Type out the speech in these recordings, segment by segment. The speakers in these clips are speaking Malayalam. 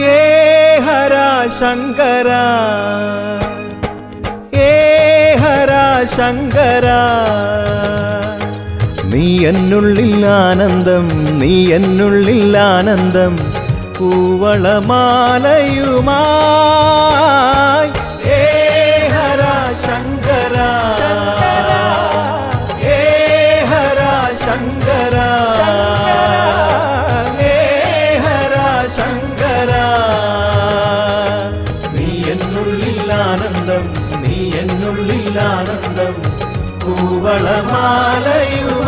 ഏ ഹര ശങ്കര ഏ ഹര ശങ്കര. നീ എന്നുള്ളിൽ ആനന്ദം നീ എന്നുള്ളിൽ ആനന്ദം പൂവളമാലയുമായി പൂവളമാലയുമായി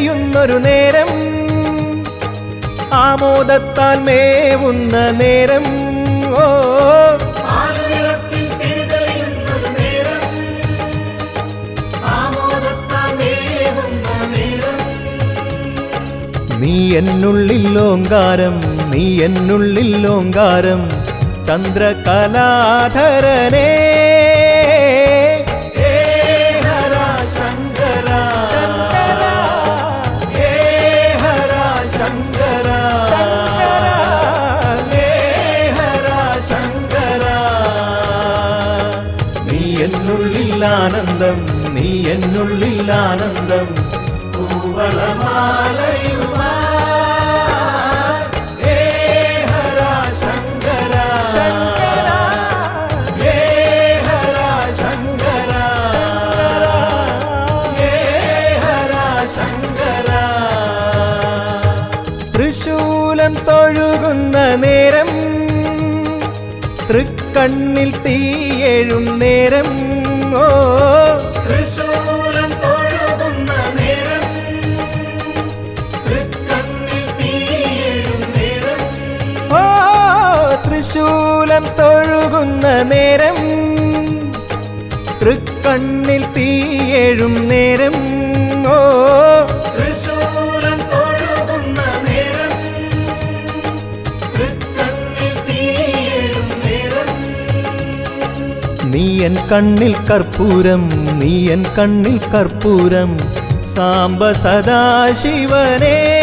തിരിതെളിയുന്നൊരു നേരം ആമോദത്താൽ മേവുന്ന നേരം ഓ. നീ എന്നുള്ളിൽ ഓങ്കാരം നീ എന്നുള്ളിൽ ഓങ്കാരം ചന്ദ്രകലാധരനേ ആനന്ദം നീ എന്നുള്ളിൽ ആനന്ദം. തൃശൂലം തൊഴുകുന്ന നേരം തൃക്കണ്ണിൽ തീയെഴും നേരം. നേരം. തൃക്കണ്ണിൽ തീയേഴും നേരം. ഓ. നീയൻ കണ്ണിൽ കർപ്പൂരം നീയൻ എൻ കണ്ണിൽ കർപ്പൂരം. സാംബ സദാശിവനേ.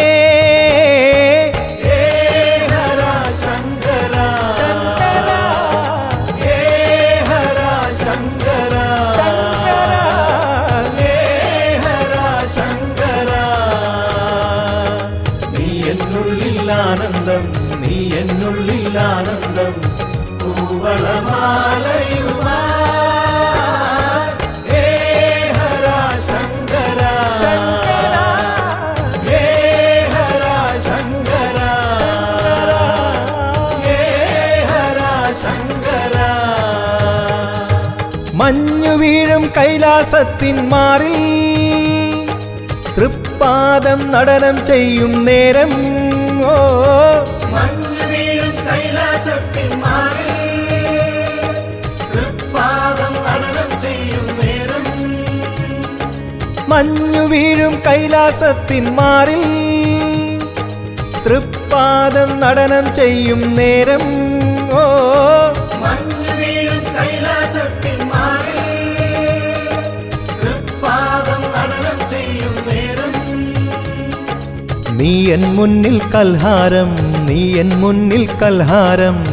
കൈലാസത്തിൻ മാറി തൃപ്പാദം നടനം ചെയ്യും നേരം. ഓ. മഞ്ഞു വീഴും കൈലാസത്തിൻ മാറി മഞ്ഞു വീഴും കൈലാസത്തിൻ മാറിൽ തൃപ്പാദം നടനം ചെയ്യും നേരം. ഓ. മഞ്ഞു വീഴും കൈലാസത്തിൻ നീ എൻ മുന്നിൽ കൽഹാരം നീ എൻ മുന്നിൽ കൽഹാരം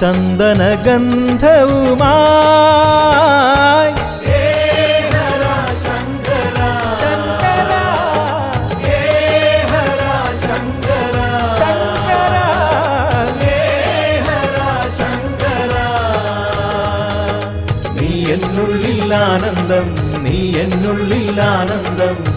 ചന്ദനഗന്ധവുമായി. നീ എന്നുള്ളിൽ ആനന്ദം നീ എന്നുള്ളിൽ ആനന്ദം.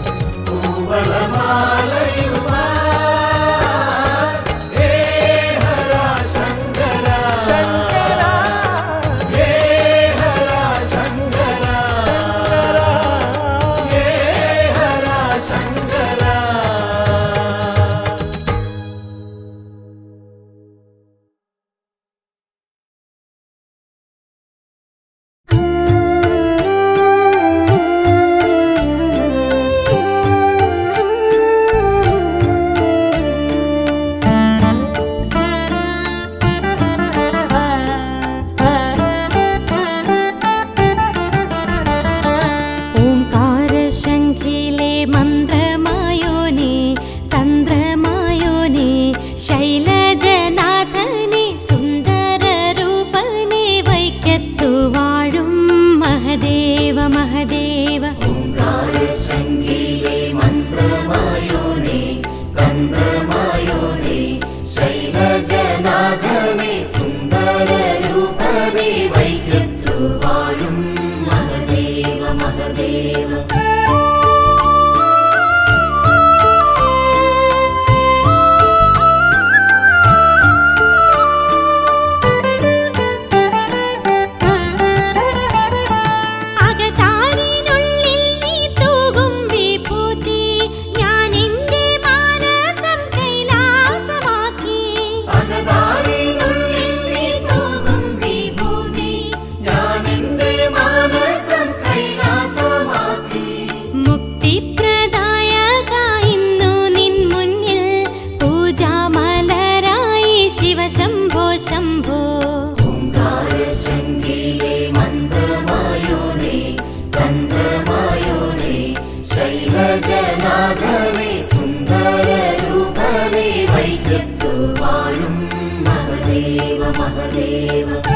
वासुदेव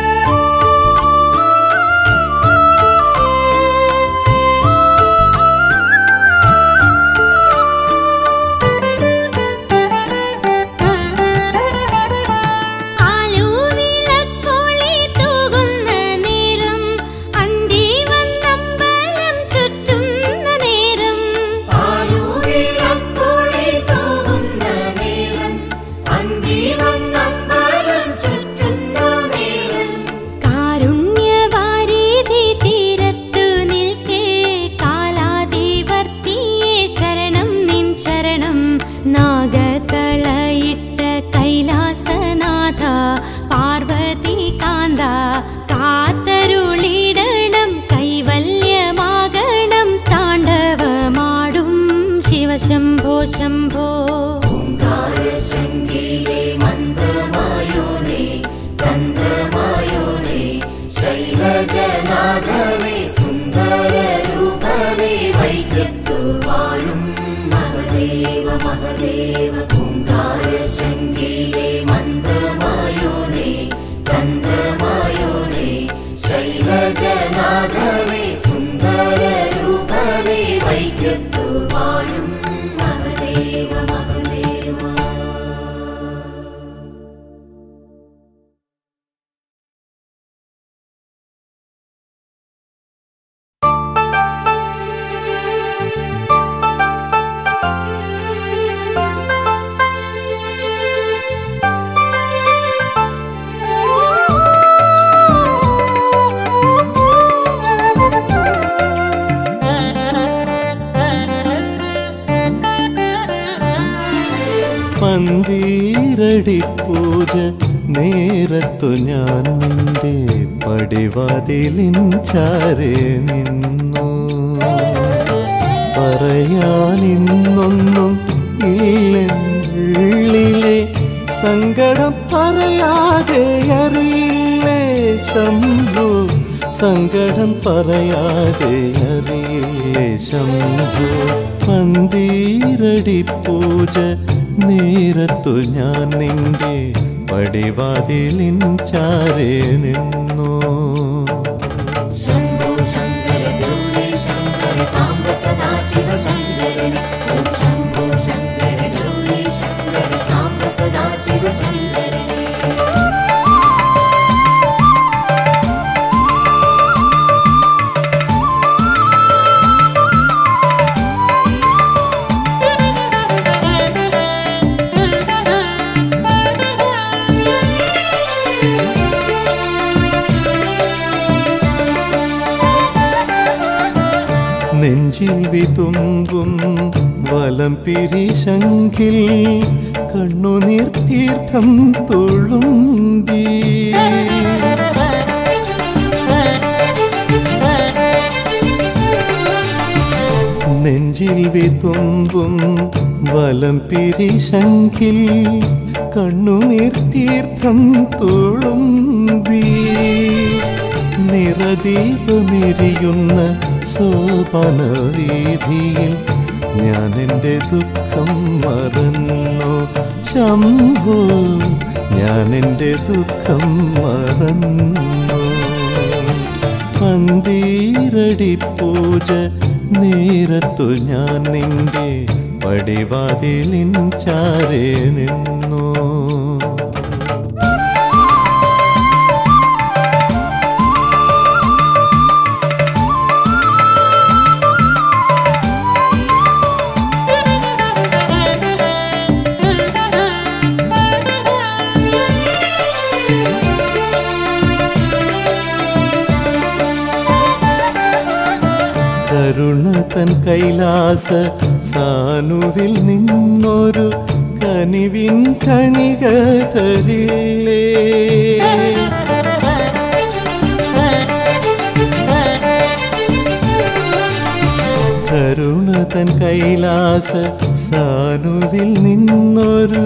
गजनाथवे പറയാതെ അറിയില്ലേ ശംഭു. പന്തീരടി പൂജ നേരത്തു ഞാൻ നിന്റെ പടിവാതിലിൻ ചാരേ നിന്നു വലം പിരിശങ്കിൽ കണ്ണുനീർ തീർത്ഥം തുളുമ്പി. നെഞ്ചിൽ വിതുമ്പും വലം പിരിശങ്കിൽ കണ്ണുനീർ തീർത്ഥം തുളുമ്പി. നിറദീപമെരിയുന്ന സോപന വീതിയിൽ ഞാൻ എന്റെ ദുഃഖം മറന്നു. ശംഭു ഞാൻ എന്റെ ദുഃഖം മറന്നു. പന്തീരടി പൂജ നേരത്തു ഞാൻ നിന്റെ പടിവാതിലിൻ ചാരേ നിന്നു. കൈലാസ സാനുവിൽ നിന്നൊരു കനിവിൻ കണിക തരില്ലേ കരുണതൻ കൈലാസ സാനുവിൽ നിന്നൊരു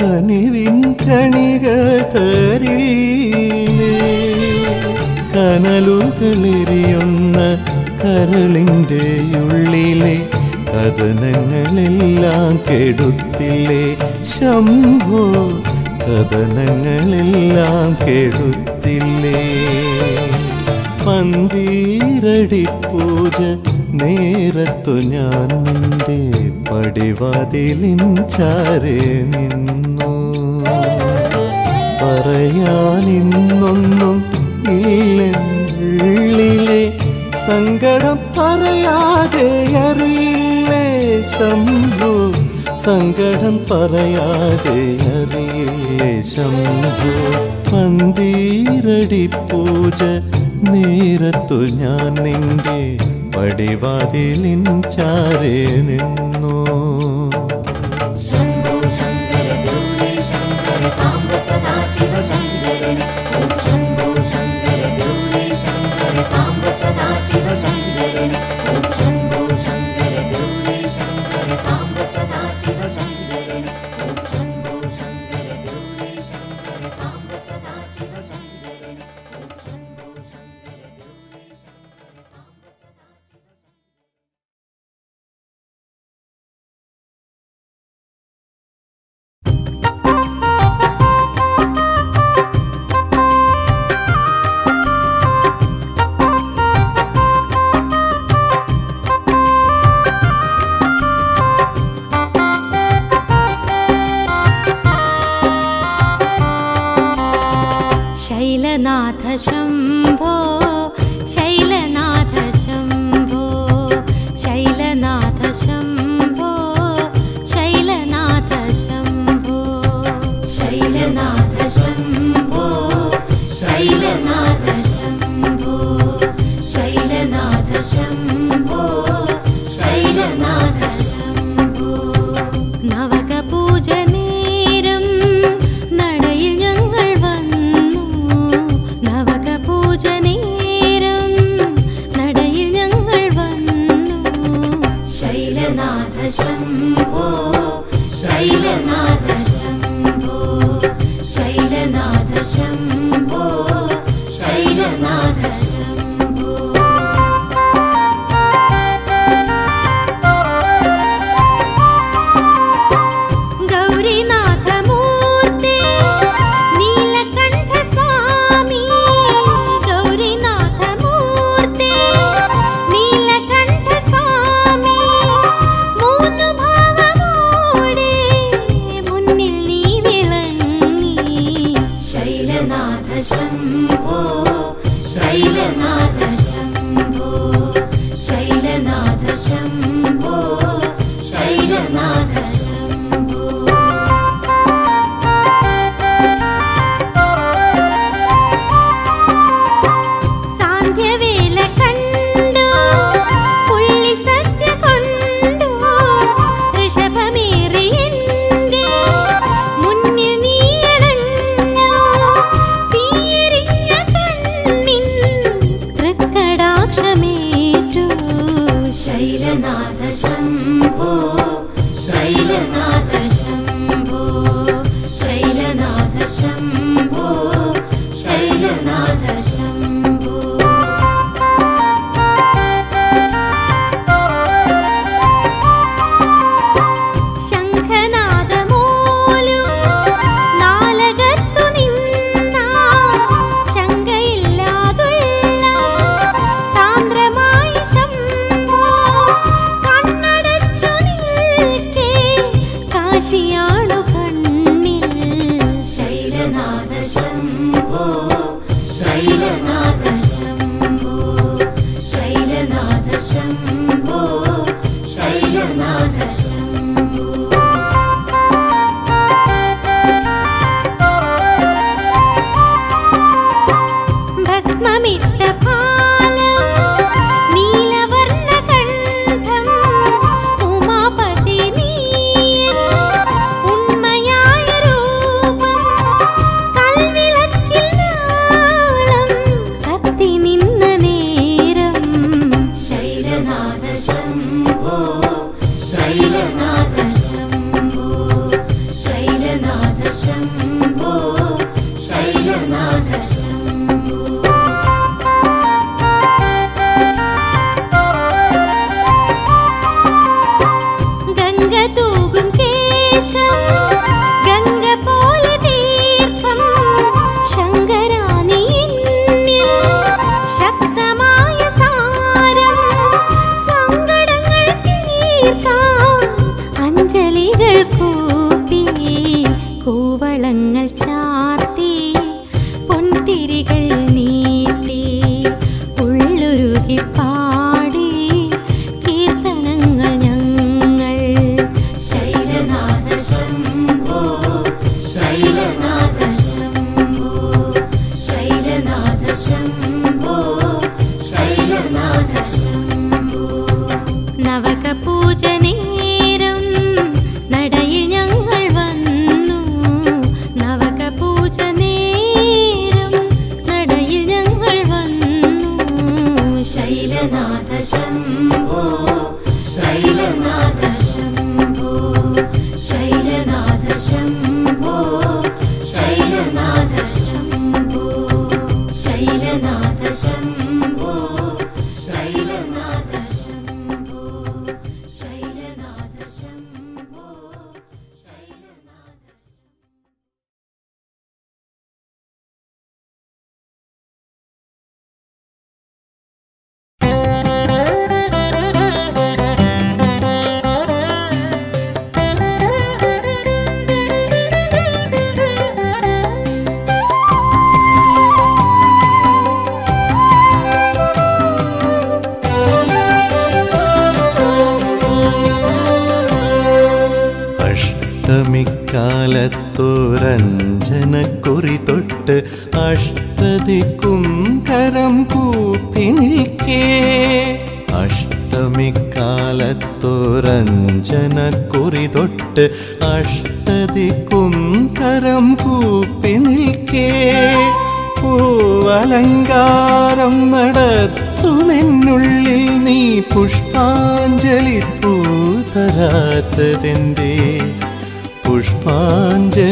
കനിവിൻ കണിക തരില്ലേ കനലുകളെറിയുന്ന കരളിന്റെ ഉള്ളിലെ കഥനങ്ങളെല്ലാം കെടുത്തില്ലേ? ശംഭോ കഥനങ്ങളെല്ലാം കെടുത്തില്ലേ? പന്തീരടി പൂജ നേരത്തു ഞാൻ നിന്റെ പടിവാതിലിൻ ചാരേ നിന്നു. പറയാനിന്നൊന്നും ഇല്ലെന്നുള്ളിലേ സങ്കടം പറയാതെ അറിയില്ലേ ശംഭു? സങ്കടം പറയാതെ അറിയില്ലേ ശംഭു? പന്തീരടി പൂജ നേരത്തു ഞാൻ നിന്റെ പടിവാതിലിൻ ചാരേ നിന്നു. ശംഭു ശങ്കര ഗൗരി ശങ്കര സാംബ സദാശിവ ശങ്കര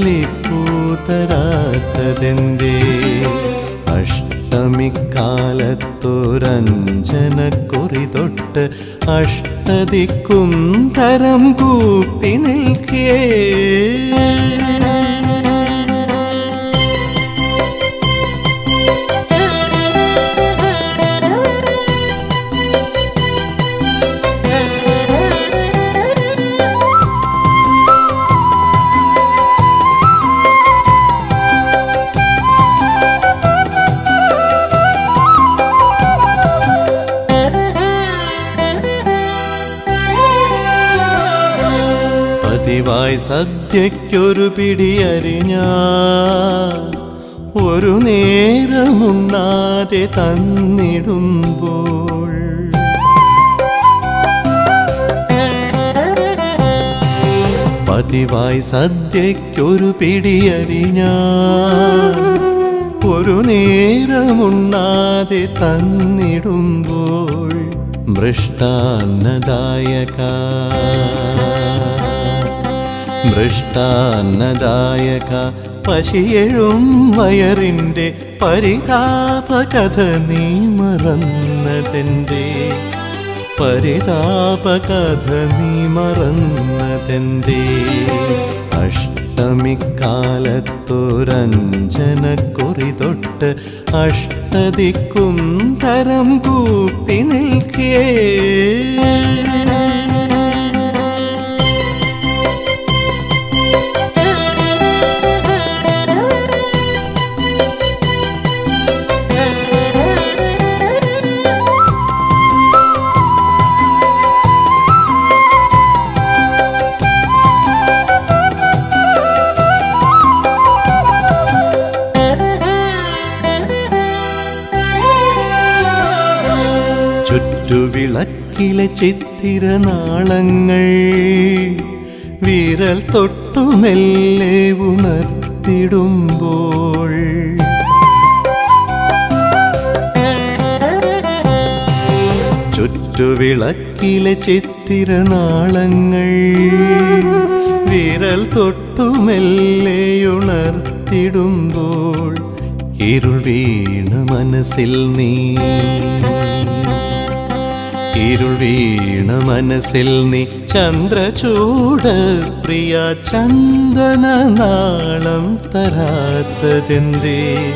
പുഷ്പാഞ്ജലി പൂതരാത്തതെന്തേ അഷ്ടമിക്കാലത്തൊരഞ്ജനക്കുറി തൊട്ട് അഷ്ടതിക്കും തരം കൂപ്പി നിൽക്കേ. പതിവായി സദ്യയ്ക്കൊരു പിടിയരിഞ്ഞ ഒരു നേരമുണ്ണാതെ തന്നിടുമ്പോൾ. പതിവായി സദ്യയ്ക്കൊരു പിടിയരിഞ്ഞ ഒരു നേരമുണ്ണാതെ തന്നിടുമ്പോൾ മൃഷ്ടാന്നദായക മൃഷ്ടാന്നദായക പശിയെഴും വയറിന്റെ പരിതാപകഥ നീ മറന്നതെന്തേ? പരിതാപകഥ നീ മറന്നതെന്തേ? അഷ്ടമിക്കാലത്തൊരഞ്ജനക്കുറി തൊട്ട് അഷ്ടതിക്കും തരം കൂപ്പി നിൽക്കേ. ചുറ്റുവിളക്കിലെ ചിത്തിരനാളങ്ങൾ വിരൽ തൊട്ടുമെല്ലെ ഉണർത്തിടുമ്പോൾ. ചുറ്റുവിളക്കിലെ ചിത്തിര നാളങ്ങൾ വിരൽ തൊട്ടുമെല്ലെ ഉണർത്തിടുമ്പോൾ. ഇരുൾ വീണ് മനസ്സിൽ നീ ഇരുൾ വീണ മനസ്സിൽ നീ ചന്ദ്രചൂട് പ്രിയ ചന്ദന നാളം തരാത്തതെന്തേ?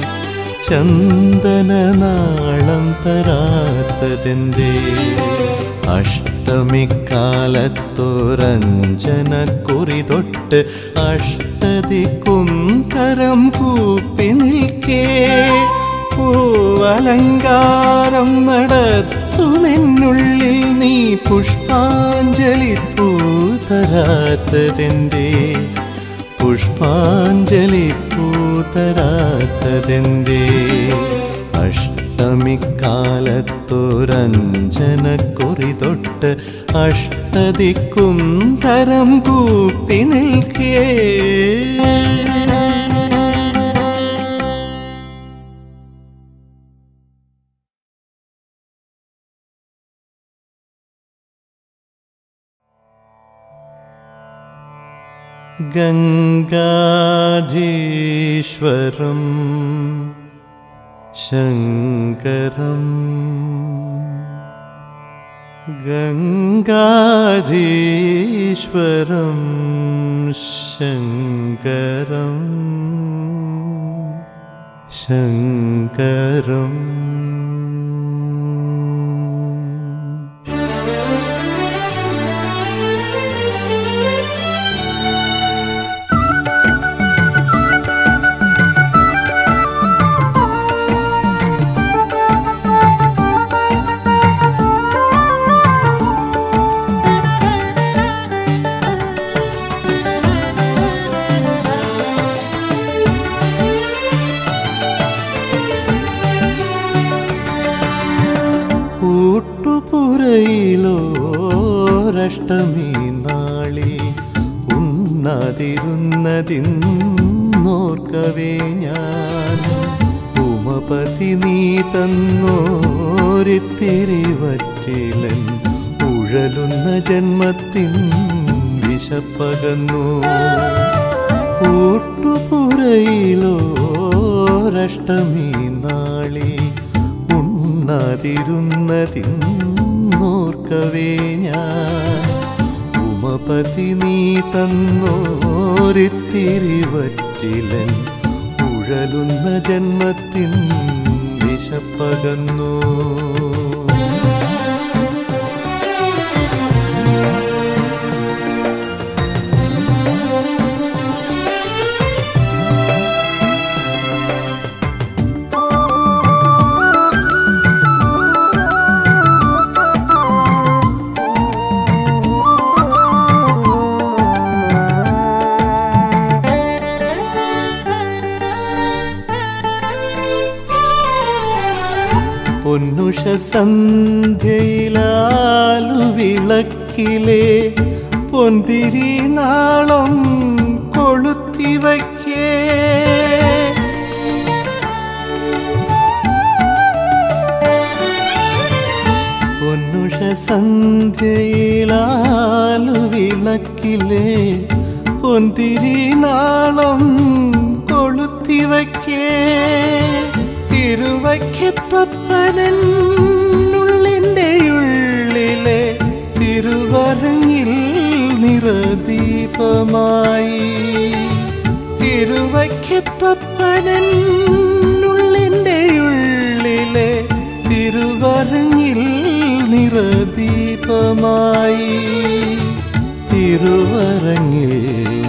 ചന്ദന നാളം തരാത്തതെന്തേ? അഷ്ടമിക്കാലത്തോരഞ്ജന അഷ്ടമിക്കാലത്തൊരഞ്ജനക്കുറി തൊട്ട് അഷ്ടതിക്കുന്തരം കൂപ്പി നിൽക്കേ. പൂവലങ്കാരം നടത്തുമെന്നുള്ളിൽ നീ പുഷ്പാഞ്ജലി പൂതരാത്തതെന്തേ? പുഷ്പാഞ്ജലി പൂതരാത്തതെന്തേ? അഷ്ടമിക്കാലത്തൊരഞ്ജനക്കുറി തൊട്ട് അഷ്ടതിക്കും തരം കൂപ്പി നിൽക്കേ. गङ्गाधीश्वरं शङ्करम् गङ्गाधीश्वरं सङ्करम् शङ्करम् കൂട്ടുപുരയിലോരഷ്ടമി നാളിൽ ഉണ്ണാതിരുന്നതിന്നോർക്കവേ ഞാൻ. ഉമപതി നീ തന്നോരിത്തിരി വറ്റിലൻ ഉഴലുന്ന ജന്മത്തിൻ വിശപ്പകന്നു. കൂട്ടുപുരയിലോരഷ്ടമി നാളിൽ ഉണ്ണാതിരുന്നതിന്നോർക്കവേ ഞാൻ. ഉമപതി നീ തന്നോരിത്തിരി വറ്റിലൻ ഉഴലുന്ന ജന്മത്തിൻ വിശപ്പകന്നു. സന്ധ്യയിലാലു വിളക്കിലെ പൊന്തിരി നാളം കൊളുത്തിവയ്ക്കേ. പൊന്നുഷ സന്ധ്യയിലാലു വിളക്കിലെ പൊന്തിരി നാളം നിറദീപമായി തിരുവയ്ക്കത്തപ്പനുള്ളിന്റെ ഉള്ളിലെ തിരുവരങ്ങിൽ നിറദീപമായി തിരുവരങ്ങിൽ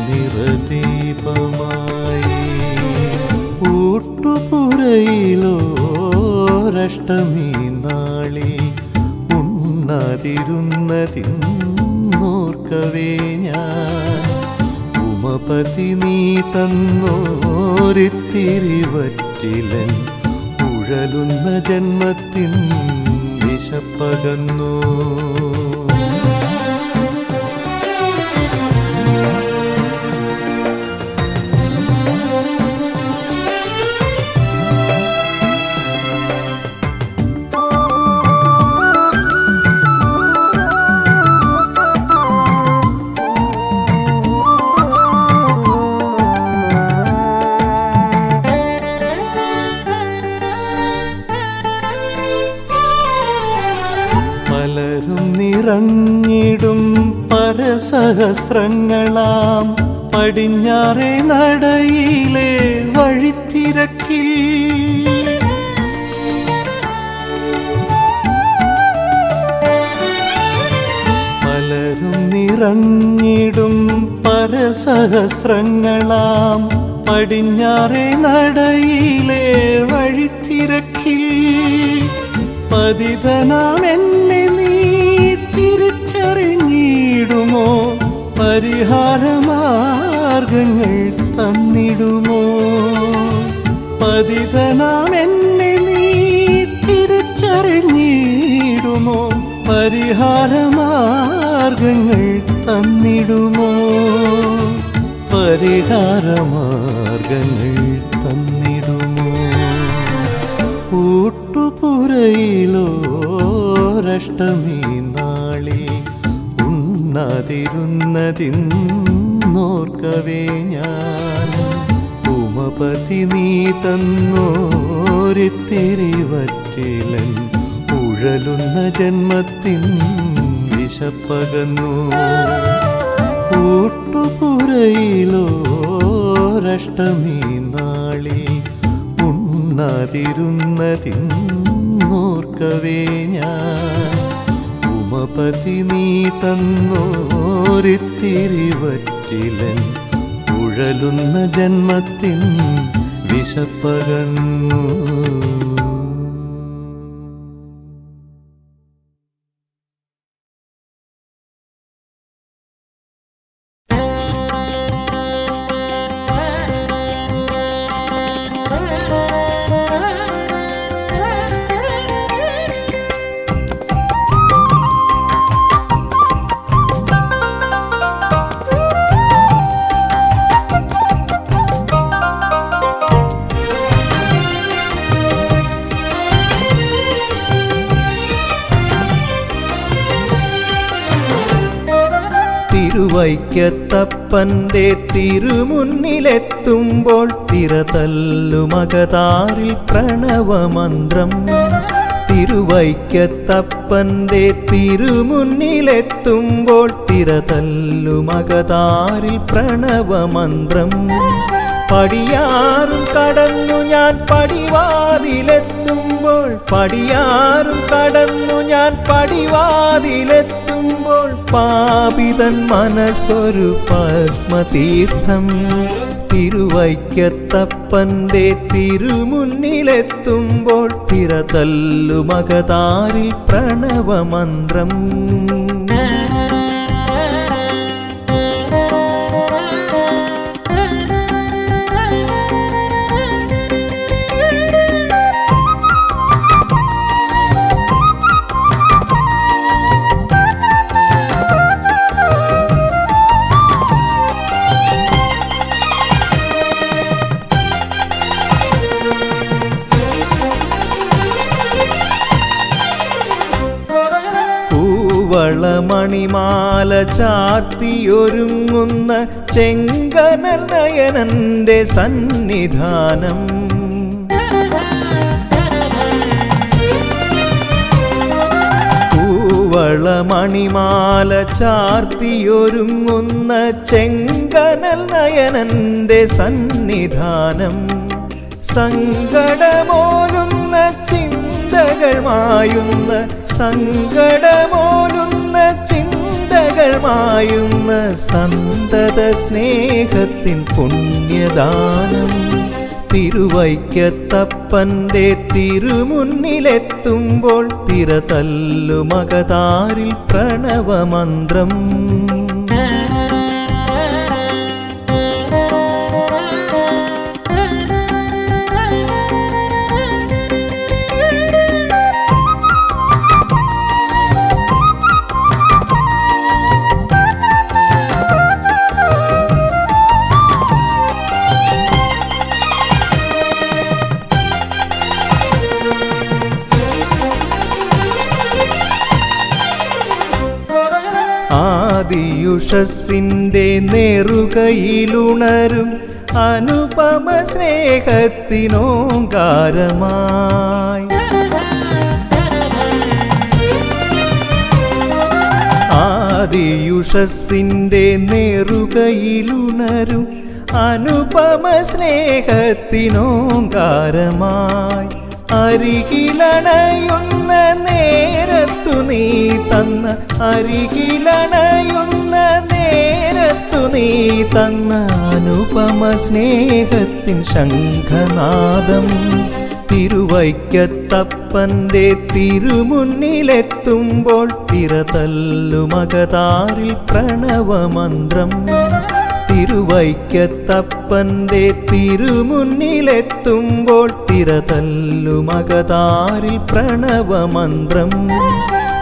നിറദീപമായി ഊട്ടുപുരയിലോരഷ്ടമി നാളിൽ ഉണ്ണാതിരുന്നതിന്നോർക്കവേ ഞാൻ ഉമപതി നീ തന്നോരിത്തിരിവറ്റിലൻ ഉഴലുന്ന ജന്മത്തിൻ വിശപ്പകന്നു. പരസഹസ്രങ്ങളാം പടിഞ്ഞാറേ നടയിലെ വഴിത്തിരക്കിൽ. പലരും നിറഞ്ഞിടും പരസഹസ്രങ്ങളാം പടിഞ്ഞാറേ നടയിലെ വഴിത്തിരക്കിൽ. പതിതനാം പരിഹാരമാർഗങ്ങൾ തന്നിടുമോ? പതിതനാം എന്നെ നീ തിരിച്ചറിഞ്ഞിടുമോ? പരിഹാരമാർഗങ്ങൾ തന്നിടുമോ? പരിഹാരമാർഗങ്ങൾ തന്നിടുമോ? ഊട്ടുപുരയിലോരഷ്ടമി നാളിൽ ഉണ്ണാതിരുന്നതിന്നോർക്കവേ ഞാൻ. ഉമപതി നീ തന്നോരിത്തിരിവറ്റിലൻ ഉഴലുന്ന ജന്മത്തിൻ വിശപ്പകന്നു. ഊട്ടുപുരയിലോരഷ്ടമി നാളിൽ ഉണ്ണാതിരുന്നതിന്നോർക്കവേ ഞാൻ. ഉമപതി നീ തന്നോരിത്തിരിവറ്റിലൻ ഉഴലുന്ന ജന്മത്തിൻ വിശപ്പകന്നു. തിരുവൈക്കത്തപ്പന്റെ തിരുമുന്നിലെത്തുമ്പോൾ തിരതല്ലുമകതാറിൽ പ്രണവമന്ത്രം. തിരുവൈക്കത്തപ്പന്റെ തിരുമുന്നിലെത്തുമ്പോൾ തിരതല്ലുമകതാറിൽ പ്രണവമന്ത്രം. പടിയാറും കടന്നു ഞാൻ പടിവാതിലെത്തുമ്പോൾ പടിയാറും കടന്നു ഞാൻ പടിവാതിലെത്തുമ്പോൾ പാപിതൻ മനസ്സൊരു പത്മതീർത്ഥം. തിരുവൈക്കത്തപ്പന്റെ തിരുമുന്നിലെത്തുമ്പോൾ തിരതല്ലു മകതാരി പ്രണവമന്ത്രം. കൂവളമണിമാല ചാർത്തിയൊരുങ്ങുന്ന ചെങ്കനൽ നയനന്റെ സന്നിധാനം. കൂവളമണിമാല ചാർത്തിയൊരുങ്ങുന്ന ചെങ്കനൽ നയനന്റെ സന്നിധാനം. സങ്കടമോലുന്ന ചിന്തകൾ മായുന്ന സങ്കടമോലുന്ന മായുന്ന സന്തത സ്നേഹത്തിൻ പുണ്യദാനം തിരുവൈക്കത്തപ്പന്റെ തിരുമുന്നിലെത്തുമ്പോൾ തിരതല്ലുമകതാരിൽ പ്രണവമന്ത്രം ആദിയുഷസിന്റെ നേറുകയിലുണരും അനുപമ സ്നേഹത്തിനോങ്കാരമായി. ആദിയുഷസിന്റെ നേറുകയിലുണരും അനുപമ സ്നേഹത്തിനോങ്കാരമായി. അരികിലണയുന്ന നേരത്തു നീ തന്ന അരികിലണയുന്ന നേരത്തു നീ തന്ന അനുപമ സ്നേഹത്തിൻ ശംഖനാദം. തിരുവൈക്കത്തപ്പന്റെ തിരുമുന്നിലെത്തുമ്പോൾ തിരതല്ലുമകതാരിൽ പ്രണവമന്ത്രം. തിരുവൈക്കത്തപ്പന്റെ തിരുമുന്നിലെത്തുമ്പോൾ തിരതല്ലുമകതാരിൽ പ്രണവമന്ത്രം.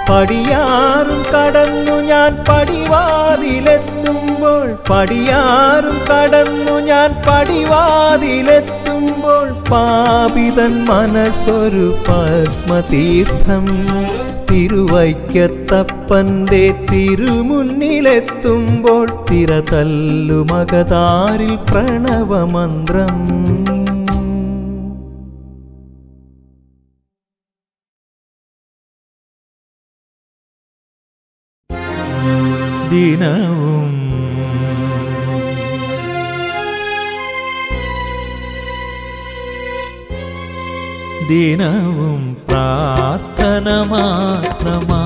പടിയാറും കടന്നു ഞാൻ പടിവാതിലെത്തുമ്പോൾ പടിയാറും കടന്നു ഞാൻ പടിവാതിലെത്തുമ്പോൾ പാപിതൻ മനസ്സൊരു പത്മതീർത്ഥം. തിരുവൈക്കത്തപ്പന്റെ തിരുമുന്നിലെത്തുമ്പോൾ തിരതല്ലുമകതാരിൽ പ്രണവമന്ത്രം. ദിനവും ദിനവും പ്രാർത്ഥന മാത്രമാ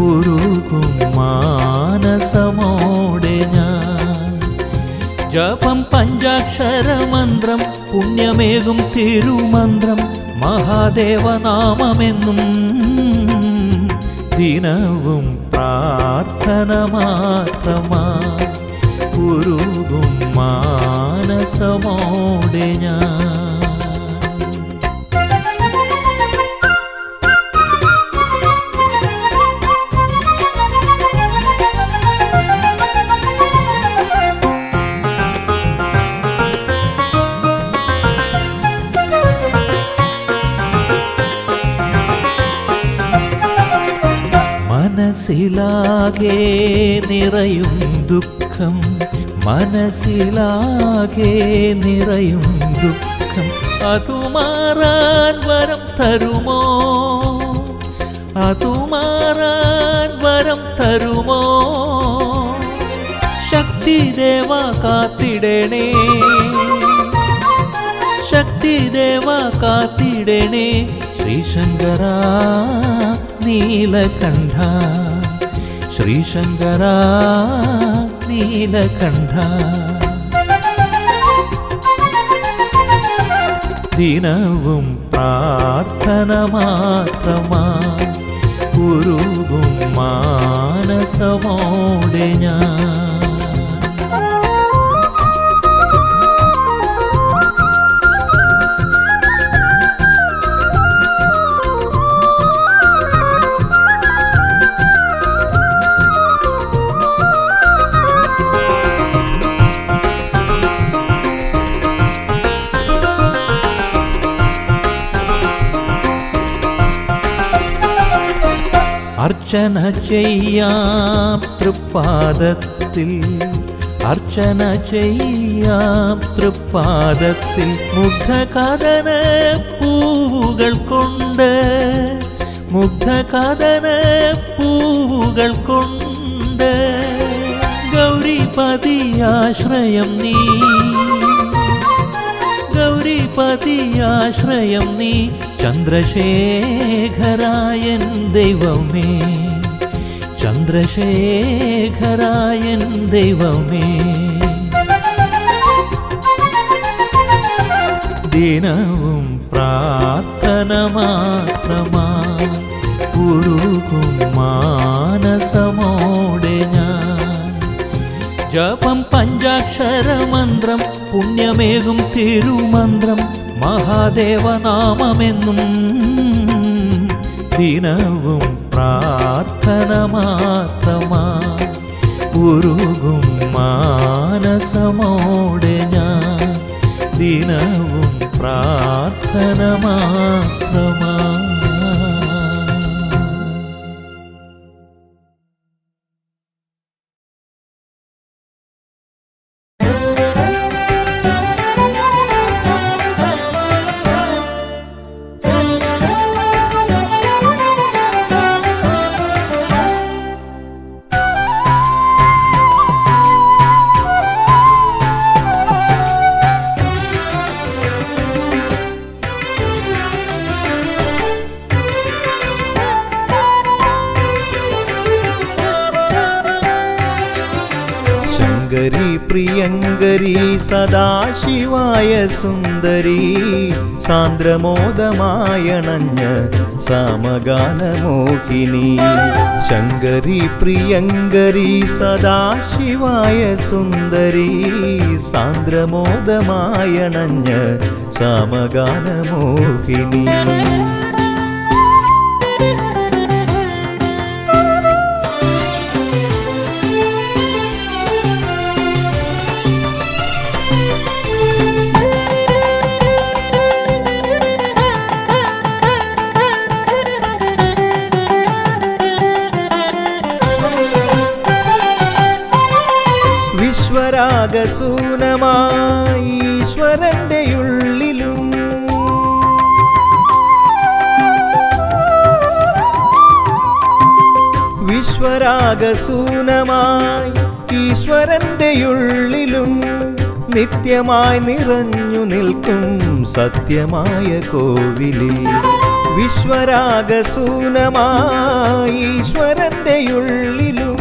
ഉരുകും മാനസമോടെ ഞാൻ ജപം പഞ്ചാക്ഷരമന്ത്രം പുണ്യമേകും തിരുമന്ത്രം മഹാദേവനാമമെന്നും ദിനവും പ്രാർത്ഥന മാത്രമാ ഉരുകും മാനസമോടെ ഞാൻ മനസ്സിലാകെ നിറയും ദുഃഖം മനസ്സിലാകെ നിറയും ദുഃഖം അതു മാറാൻ വരം തരുമോ അതു മാറാൻ വരം തരുമോ ശക്തി ദേവ കാത്തിടണേ ശക്തി ദേവ കാത്തിടണേ ശ്രീശങ്കര നീലകണ്ഠ ശ്രീശങ്കര നീലകണ്ഠ. ദിനവും പ്രാർത്ഥന മാത്രമാ. ഗുരുവും മാനസമോടെ ഞാൻ. അർച്ചന ചെയ്യാം തൃപ്പാദത്തിൽ. അർച്ചന ചെയ്യാം തൃപ്പാദത്തിൽ. മുഗ്ധകഥന പൂവുകൾ കൊണ്ട്. മുഗ്ധകഥന പൂവുകൾ കൊണ്ട്. ഗൗരിപതിയാശ്രയം നീ. ഗൗരിപതിയാശ്രയം നീ. ചന്ദ്രശേഖരായൻ ദൈവമേ ചന്ദ്രശേഖരായൻ ദൈവമേ ദിനവും പ്രാർത്ഥന മാത്രമാ ഉരുകും മാനസമോടെ ഞാൻ ജപം പഞ്ചാക്ഷരമന്ത്രം പുണ്യമേകും തിരുമന്ത്രം മഹാദേവനാമമെന്നും ദിനവും പ്രാർത്ഥന മാത്രമാ. ഉരുകും മാനസമോടെ ഞാൻ ദിനവും പ്രാർത്ഥന മാത്രമാ ും. പ്രിയങ്കരി സദാശിവായ സുന്ദരി സാന്ദ്രമോദമായണഞ്ഞ സാമഗാനമോഹിനി. ശങ്കരി പ്രിയങ്കരി സദാശിവായ സുന്ദരി സാന്ദ്രമോദമായണഞ്ഞ സാമഗാനമോഹിനി. വിശ്വരാഗസൂനമായി ഈശ്വരന്റെ ഉള്ളിലും നിത്യമായി നിറഞ്ഞു നിൽക്കും സത്യമായ കോവിലിൽ. വിശ്വരാഗസൂനമായി ഈശ്വരന്റെ ഉള്ളിലും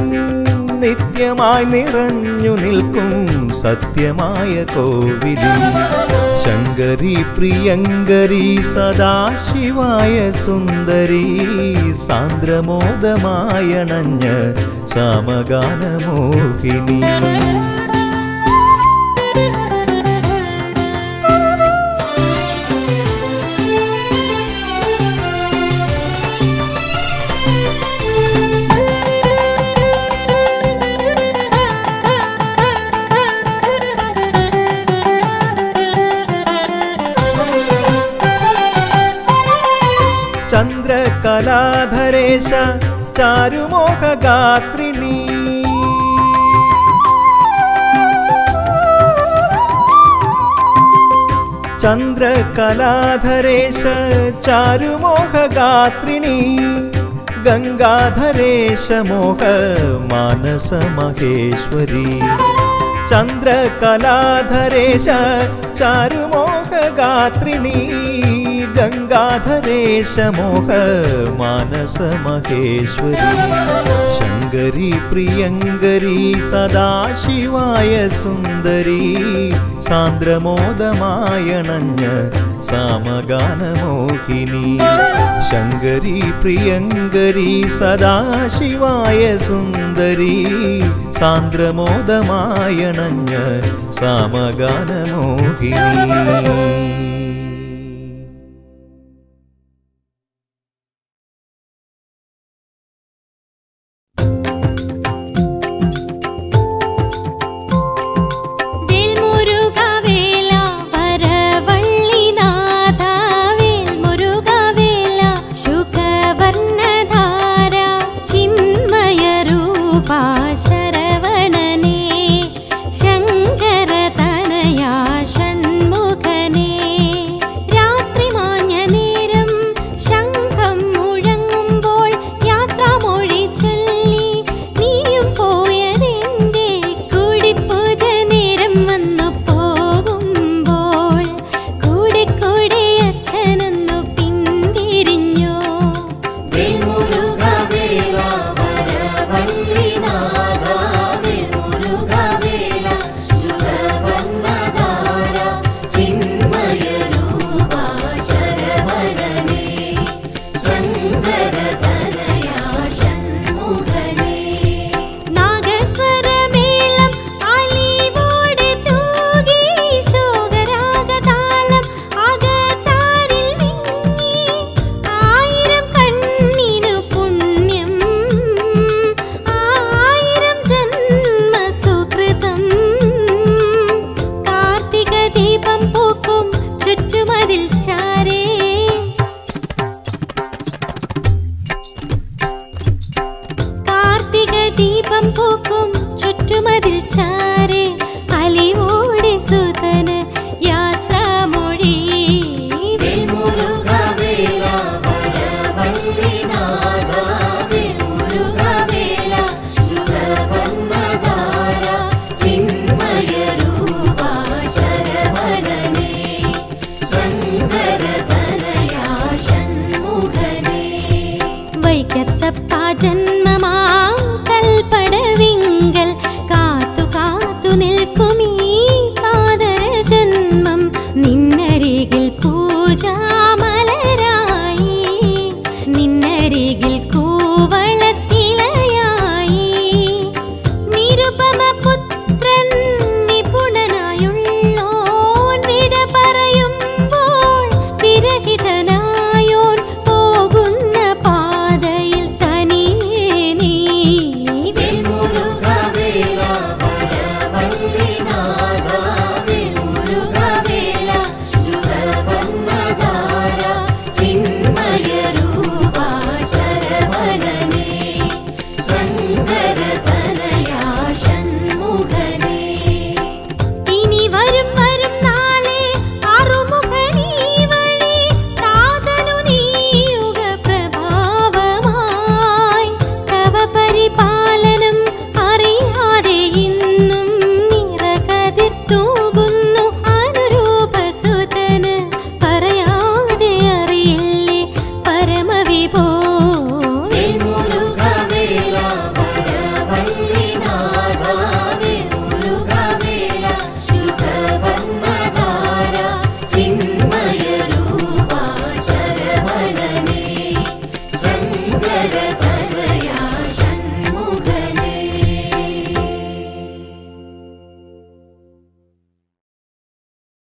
നിത്യമായി നിറഞ്ഞു നിൽക്കും സത്യമായ കോവിലിൽ ശങ്കരി പ്രിയങ്കരി സദാശിവായ സുന്ദരി സാന്ദ്രമോദമായണഞ്ഞ സാമഗാനമോഹിനി चारुमोहगात्रिणी चन्द्रकलाधरेश चारुमोहगात्रिणी गङ्गाधरेश मोह मानसमहेश्वरी चन्द्रकलाधरेश चारुमोहगात्रिणी गङ्गाधरेशमोहमानसमहेश्वरी। शङ्करि प्रियङ्करी सदा शिवाय सुन्दरी। सान्द्रमोदमायणञ्ज सामगानमोहिनी। शङ्करी प्रियङ्गरी सदाशिवाय सुन्दरी। सान्द्रमोदमायणञ्ज सामगानमोहिनी।